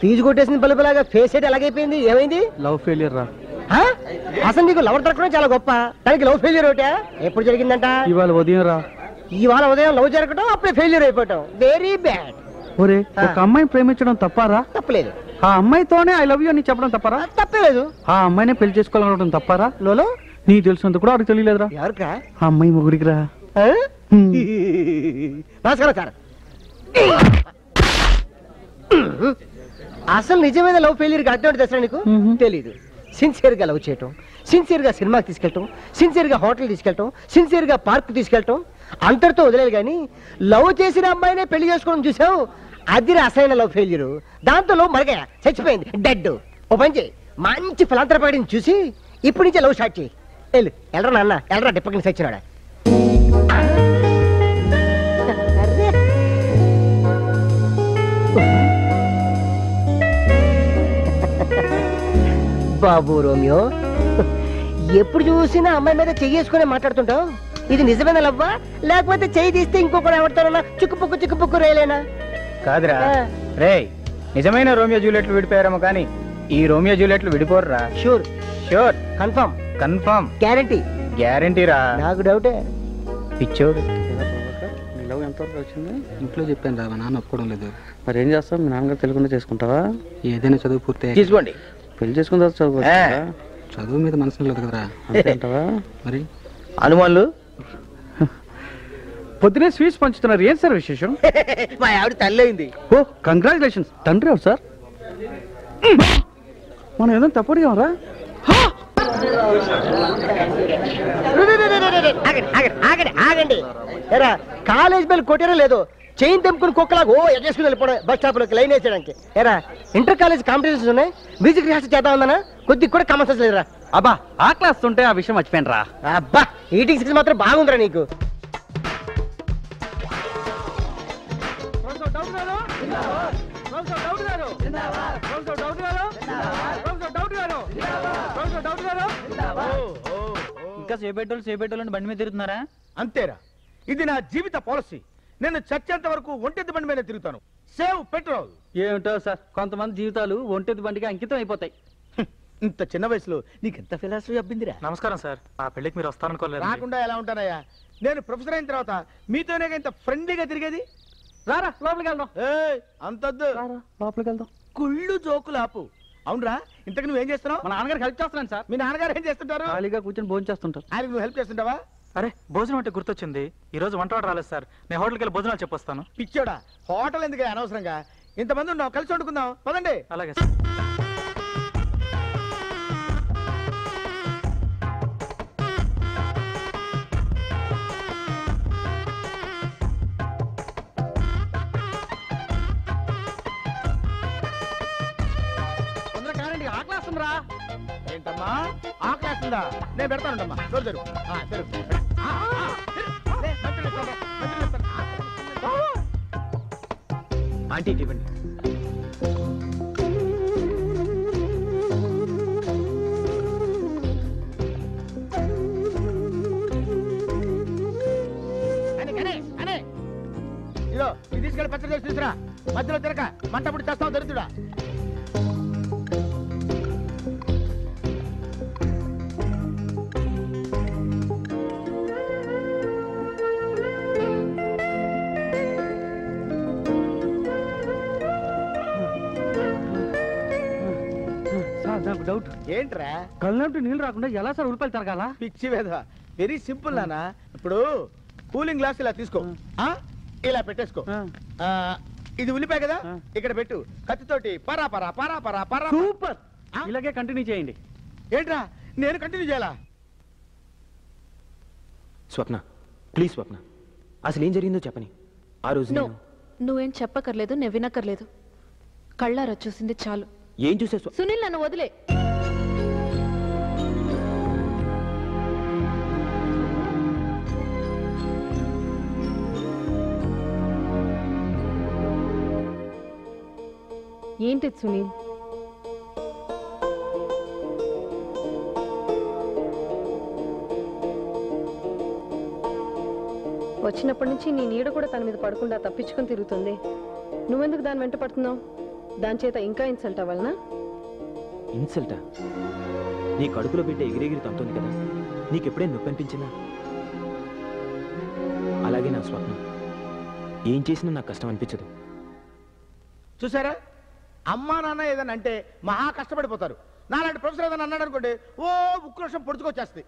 Fee కొట్టేసిన బలుపులాగా face at ఎలాగైపోయింది ఏమైంది? Love failure రా? అసలు నీకు లవర్ దొరకడం చాలా గొప్ప. దానికి లవ్ ఫెయిల్యూర్ ఒకటే. ఎప్పుడు జరిగిందంట? ఇవాళ ఉదయం రా. ఇవాళ ఉదయం లవ్ జరగడం అప్పుడే ఫెయిల్యూర్ అయిపోవటం. వెరీ బ్యాడ్ ఒరే ఒక అమ్మాయిని ప్రేమించడం తప్పారా తప్పలేదు. ఆ అమ్మాయితోనే ఐ లవ్ యూ అని చెప్పడం తప్పారా తప్పలేదు. ఆ అమ్మాయినే పెళ్ళి చేసుకోవాలనుకోవడం తప్పారా లోను నీకు తెలిసినంత కూడా ఆడికి తెలియలేదురా. ఎవరికా? ఆ అమ్మాయి మొగుడికి రా. నమస్కారం సార్. అసలు నిజమైన లవ్ ఫెయిల్యూర్ అర్థం దసరా నీకు. తెలీదు. సిన్సియర్గా లవ్ చేయటం సిన్సియర్గా సినిమాకి తీసుకెళ్ళటం సిన్సియర్గా హోటల్ తీసుకెళ్ళటం సిన్సియర్గా పార్క్ తీసుకెళ్ళటం అంతటితో వదిలేదు కానీ లవ్ చేసిన అమ్మాయినే పెళ్ళి చేసుకోవడం చూసావు? అది అసలైన లవ్ ఫెయిల్యూర్ దాంతో లవ్ మరగా చచ్చిపోయింది. డెడ్ ఓ పని చేయి. మంచి ఫలాంతరపాడిని చూసి ఇప్పటి నుంచే లవ్ స్టార్ట్ చేయి. వెళ్ళు. ఎల్రా నాన్న ఎల్రా డిప్పకి అర్రే బాబు రోమియో. ఎప్పుడు చూసినా అమ్మాయి మీద చెయ్యేసుకునే మాట్లాడుతుంటావు? ఇది నిజమైన లవ్వా? లేకపోతే చెయ్యి తీస్తే ఇంకొకరు ఎవరితోనన్నా చిక్కుపుక్కు చిక్కుపుక్కు రేలేనా? కాదురా. రే నిజమైన రోమియో జూలియట్లు విడిపోయారేమో కానీ ఈ రోమియో జూలియట్లు విడిపోర్రా. Sure sure confirm confirm guarantee గ్యారంటీరా నాకు డౌటే పిచ్చోడు. లవ్ ఎంతవరకు వచ్చింది? ఇంట్లో చెప్పాను రా మా నాన్న ఒప్పుకోవడం లేదు. మరి ఏం చేస్తావు? మీ నాన్నగారు తెలియకుండా చేసుకుంటావా? ఏదైనా చదువు పూర్తి తీసుకోండి. పెళ్ళి చేసుకున్న తర్వాత చదువు. చదువు మీద మనసు లేదు కదరా. మరి? అనుమానులు పొద్దునే స్వీట్స్ పంచుతున్నారు. ఏం సార్ విశేషం? మా ఆవిడ తల్లయింది ఓ కంగ్రాచులేషన్స్ తండ్రి ఎవరు సార్? మనం ఏదో తప్పుడు రా. ఆగండి ఆగండి ఆగండి. కాలేజ్ బెల్ కొట్టారో లేదో. చైన్ తెంపుకుని కుక్కలాగా ఓ ఎగేసుకుని వెళ్ళిపోవడం బస్ స్టాప్లోకి లైన్ వేసేయడానికి. ఎరా ఇంటర్ కాలేజ్ కాంపిటీషన్స్ ఉన్నాయి. మ్యూజిక్ రిహార్సల్ చేద్దాం ఉందనా కొద్దిగా కూడా కామన్ సెన్స్ లేదురా. అబ్బా ఆ క్లాస్ ఉంటే ఆ విషయం మర్చిపోయాను రా అబ్బా ఈటింగ్ సిక్స్ మాత్రం బాగుందిరా నీకు. ఇంకా సేపెట్టోళ్ళు సేపెట్టోళ్ళు బండి మీద తిరుగుతున్నారా? అంతేరా. ఇది నా జీవిత పాలసీ నేను చచ్చేంత వరకు ఒంటెద్దు బండి మీద తిరుగుతాను. Save petrol. ఏమిటో సార్ కొంతమంది జీవితాలు ఒంటెద్దు బండికి అంకితం అయిపోతాయి. ఇంత చిన్న వయసులో నీకెంత ఫిలాసఫీ అబ్బిందిరా? నమస్కారం సార్ ఆ పెళ్ళికి మీరు వస్తారనుకోలేదు రాకుండా ఎలా ఉంటానయ్యా? నేను ప్రొఫెసర్ అయిన తర్వాత మీతోనే ఇంత ఫ్రెండ్లీగా తిరిగేది? రారా లోపలికి వెళ్దాం. ఏయ్, అంతొద్దు. రారా లోపలికి వెళ్దాం. కుళ్ళు జోకులు ఆపు. అవునరా ఇంతకు నువ్వేం చేస్తున్నావు? మా నాన్నగారికి హెల్ప్ చేస్తున్నాను సార్. మీ నాన్నగారు ఏం చేస్తుంటారు? ఖాళీగా కూర్చొని భోజనం చేస్తుంటారు ఆయనకు నువ్వు హెల్ప్ చేస్తుంటావా? అరే భోజనం అంటే గుర్తొచ్చింది. ఈ రోజు వంట వాడు రాలేదు సార్. నేను హోటల్కి వెళ్ళి భోజనాలు చెప్పొస్తాను. పిచ్చోడా హోటల్ ఎందుకు అనవసరంగా? ఇంతమంది ఉన్నావు కలిసి వండుకుందాం. పదండి. అలాగే సార్. తొందరగా కారండి ఆ క్లాస్ ఉందిరా ఏంటమ్మా? ఆ క్లాస్ ఉందా నేను పెడతానుంటమ్మా చూడు జరుగు. జరుగు. ఆ, ఆంటీ ఇవ్వండి. అనే, ఇది తీసుకెళ్ళి పచ్చడి చేసి తీసురా మధ్యలో తిరక మంట పుట్టి చేస్తావు దరిద్రుడా. ఏంట్రా? కళ్ళంటూ నీళ్ళు రాకుండా ఎలా సార్ ఉల్లిపాయలు తరగాల? పిచ్చి వేధ వెరీ సింపుల్ నానా ఇప్పుడు కూలింగ్ గ్లాస్ ఇలా తీసుకో. ఆ. ఇలా పెట్టేసుకో. ఇది ఉల్లిపాయ కదా. ఇక్కడ పెట్టు. కత్తితోటి పరా పరా పరా పరా పరా సూపర్? ఇలాగే కంటిన్యూ చేయండి. ఏంట్రా? నేను కంటిన్యూ చేయాలా? స్వప్న. ప్లీజ్ స్వప్న. అసలు ఏం జరిగిందో చెప్పని. ఆ రోజు నువ్వేం చెప్పక్కర్లేదు నేను వినక్కర్లేదు. కళ్ళారా చూసింది చాలు. ఏం చూసే సునీల్ నన్ను వదిలే. ఏంటి సునీల్? వచ్చినప్పటి నుంచి నీ నీడ కూడా తన మీద పడకుండా తప్పించుకొని తిరుగుతుంది. నువ్వెందుకు దాని వెంట పడుతున్నావు? దాని చేత ఇంకా ఇన్సల్ట్ అవ్వాలనా? ఇన్సల్టా నీ కడుపులో బిడ్డ ఎగిరెగిరి తంతుంది కదా. నీకెప్పుడే నొప్పి అనిపించిందా అలాగే నా స్వప్నం. ఏం చేసినా నాకు కష్టం అనిపించదు. చూసారా? అమ్మా నాన్న ఏదైనా అంటే మహా కష్టపడిపోతారు. నాలాంటి ప్రొఫెసర్ ఏదైనా అన్నాడు అనుకోండి ఓ ఉక్రోషం పొడుచుకొచ్చేస్తుంది.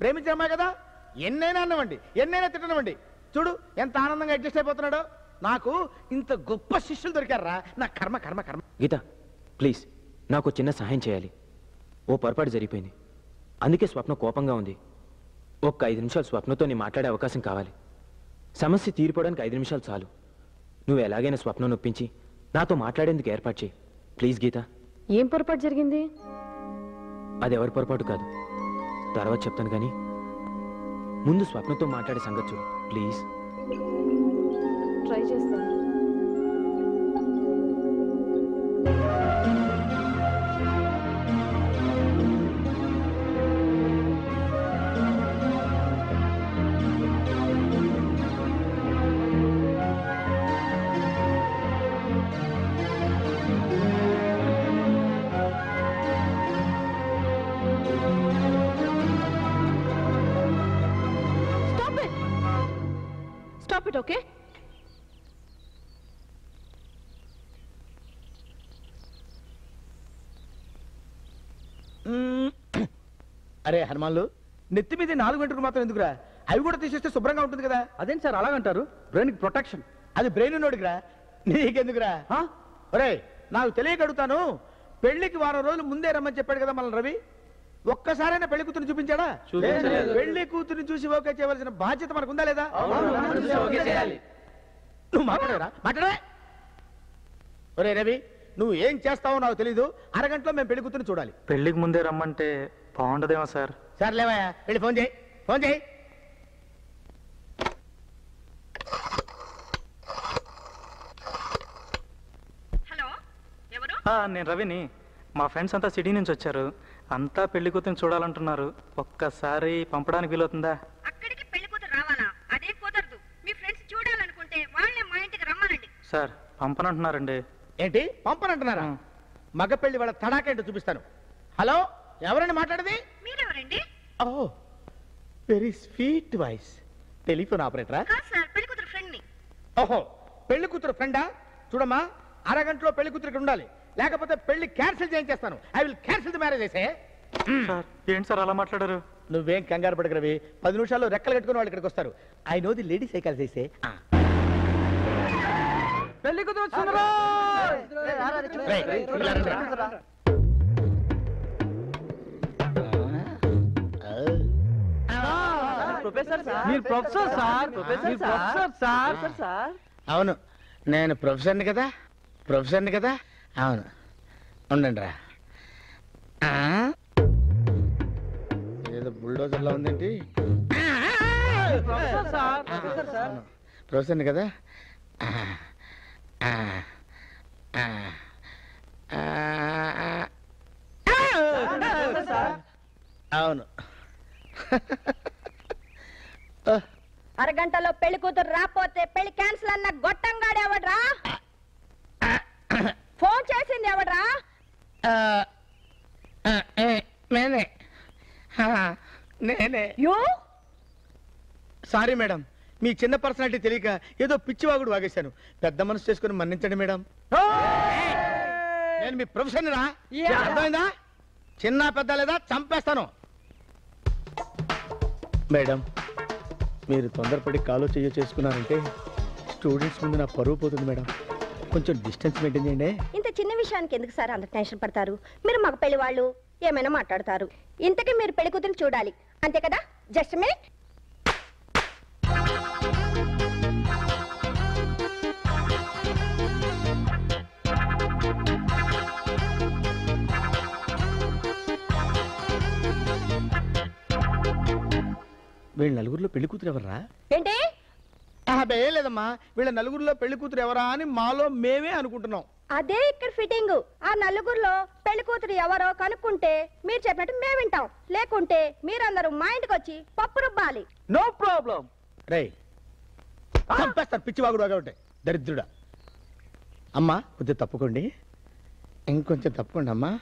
ప్రేమించిన అమ్మాయి కదా? ఎన్నైనా అన్నవండి ఎన్నైనా తిట్టనివ్వండి. చూడు ఎంత ఆనందంగా అడ్జస్ట్ అయిపోతున్నాడో. నాకు ఇంత గొప్ప శిష్యులు దొరికారా నా కర్మ కర్మ కర్మ. గీత ప్లీజ్ నాకు చిన్న సహాయం చేయాలి. ఓ పొరపాటు జరిగిపోయింది. అందుకే స్వప్న కోపంగా ఉంది. ఒక్క ఐదు నిమిషాలు స్వప్నతో నీ మాట్లాడే అవకాశం కావాలి. సమస్య తీరిపోవడానికి ఐదు నిమిషాలు చాలు. నువ్వు ఎలాగైనా స్వప్నం నొప్పించి నాతో మాట్లాడేందుకు ఏర్పాటు చేయి. ప్లీజ్ గీత. ఏం పొరపాటు జరిగింది? అది ఎవరి పొరపాటు కాదు. తర్వాత చెప్తాను కానీ ముందు స్వప్నతో మాట్లాడే సంగతి చూడు. ప్లీజ్. ట్రై చేస్తాను. It okay hmm. అరే హనుమాన్లు నెత్తి మీద నాలుగు గంటలకు మాత్రం ఎందుకురా? అవి కూడా తీసేస్తే శుభ్రంగా ఉంటుంది కదా? అదేంటి సార్ అలాగంటారు? బ్రెయిన్కి ప్రొటెక్షన్. అది బ్రెయిన్ ఉన్నోడికిరా. నీకెందుకురా? ఒరే నాకు తెలియక అడుగుతాను. పెళ్ళికి వారం రోజులు ముందే రమ్మని చెప్పాడు కదా మన రవి? ఒక్కసారైనా పెళ్ళి కూతురు చూపించాడా. పెళ్ళి కూతురు చూసి ఓకే చేయవలసిన బాధ్యత మనకు ఉందా లేదా? నువ్వు మాట్లాడరా? మాట్లాడే ఒరే రవి నువ్వు ఏం చేస్తావో నాకు తెలీదు. అరగంటలో మేము పెళ్ళి కూతురు చూడాలి. పెళ్ళికి ముందే రమ్మంటే బాగుండదేమో సార్. సర్లేవయ్యా వెళ్ళి ఫోన్ చేయి. ఫోన్ చేయి. ఆ, నేను రవిని. మా ఫ్రెండ్స్ అంతా సిటీ నుంచి వచ్చారు. అంతా పెళ్ళి కూతురు చూడాలంటున్నారు. ఒక్కసారి పంపడానికి వీలవుతుందా? అక్కడికి పెళ్ళి కూతురు రావాలా? అదే కుదరదు. మీ ఫ్రెండ్స్ చూడాలనుకుంటే వాళ్ళే మా ఇంటికి రమ్మనండి సార్ పంపనంటున్నారండి. ఏంటి? పంపనంటున్నారా? మగ పెళ్ళి వాళ్ళ తడాకేంటో చూపిస్తాను. హలో ఎవరండి మాట్లాడేది? మీరెవరండి? Oh very sweet voice. Telephone ఆపరేటరా? సార్ పెళ్ళి కూతురు ఫ్రెండ్ని ఓహో పెళ్ళి కూతురు ఫ్రెండా? చూడమ్మా అరగంటలో పెళ్ళి కూతురు ఇక్కడ ఉండాలి. లేకపోతే పెళ్ళి cancel చేయించేస్తాను. I will cancel the marriage sir ఏంటి సార్ అలా మాట్లాడారు? నువ్వేం కంగారు పడకు రవి. పది నిమిషాల్లో రెక్కలు కట్టుకుని వాళ్ళు ఇక్కడికి వస్తారు. I know the lady cycle చేసే. పెళ్ళి కూతురు వచ్చిందిరా మీరు ప్రొఫెసర్ సార్. మీరు ప్రొఫెసర్ సార్. అవును. నేను ప్రొఫెసర్ని కదా? ప్రొఫెసర్ని కదా? అవును. ఉండండి రా ఆ? ఏదో బుల్డోజర్లా ఉందేంటి? ప్రొఫెసర్ సార్ అవును. ప్రొఫెసర్ని కదా? ఆ, ఆ, ఆ, ఆ, అవును. అరగంటలో పెళ్ళి కూతురు రాపోతే పెళ్ళి క్యాన్సిల్ అన్న గొట్టంగాడు ఎవడ్రా ఫోన్ చేసింది ఎవడ్రా? నేనే. నేనే. యూ? సారీ మేడం మీ చిన్న పర్సనాలిటీ తెలియక ఏదో పిచ్చివాగుడు వాగేశాను. పెద్ద మనసు చేసుకుని మన్నించండి మేడం. నేను మీ ప్రొఫెషన్ రా. అర్థమైందా? చిన్న పెద్ద లేదా చంపేస్తాను. మేడం మీరు తొందరపడి కాలో చెయ్యో చేసుకున్నారంటే స్టూడెంట్స్ ముందు నా పరువు పోతుంది మేడం. కొంచెం డిస్టెన్స్ మెయింటైన్ చేయండి. ఇంత చిన్న విషయానికి ఎందుకు సార్ అంత టెన్షన్ పడతారు? మీరు మగ పెళ్ళి వాళ్ళు ఏమైనా మాట్లాడతారు. ఇంతకీ మీరు పెళ్ళి కూతురు చూడాలి. అంతే కదా? జస్ట్ మినిట్ వీళ్ళ నలుగురిలో పెళ్ళి కూతురు ఎవర్రా? ఏంటి? అబ్బే లేదమ్మా వీళ్ళ నలుగురిలో పెళ్ళి కూతురు ఎవరా అని మాలో మేమే అనుకుంటున్నాం. అదే ఇక్కడ ఫిట్టింగ్. ఆ నలుగురిలో పెళ్ళి కూతురు ఎవరో కనుక్కుంటే మీరు చెప్పినట్టు మేము వింటాం. లేకుంటే మీరందరూ మా ఇంటికి వచ్చి పప్పు రుబ్బాలి. No problem. రే చంపేస్తారు పిచ్చివాగుడు వాగా ఉంటే దరిద్రుడా. అమ్మా కొద్దిగా తప్పుకోండి. ఇంకొంచెం తప్పకుండా అమ్మా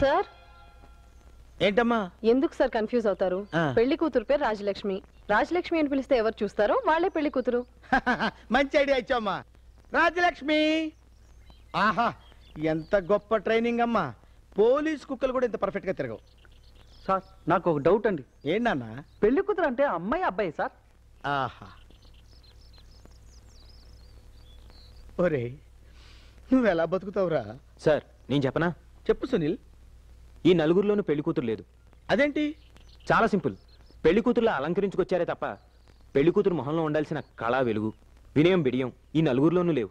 సార్? ఏంటమ్మా? ఎందుకు సార్ కన్ఫ్యూజ్ అవుతారు? ఆ. పెళ్ళి కూతురు పేరు రాజలక్ష్మి. రాజలక్ష్మి అని పిలిస్తే ఎవరు చూస్తారో వాళ్ళే పెళ్ళి కూతురు. మంచి ఐడియా ఇచ్చామ్మా. రాజలక్ష్మి! ఆహా ఎంత గొప్ప ట్రైనింగ్ అమ్మా. పోలీస్ కుక్కలు కూడా ఇంత పర్ఫెక్ట్గా తిరగవు. సార్ నాకు ఒక డౌట్ అండి. ఏంటన్నా పెళ్ళి కూతురు అంటే అమ్మాయి అబ్బాయి సార్? ఆహా. ఒరే నువ్వు ఎలా బతుకుతావురా? సార్ నేను చెప్పనా? చెప్పు సునీల్. ఈ నలుగురిలోనూ పెళ్ళి కూతురు లేదు. అదేంటి? చాలా సింపుల్. పెళ్ళి కూతురులా అలంకరించుకొచ్చారే తప్ప పెళ్ళి కూతురు మొహంలో ఉండాల్సిన కళా వెలుగు వినయం బిడియం ఈ నలుగురిలోనూ లేవు.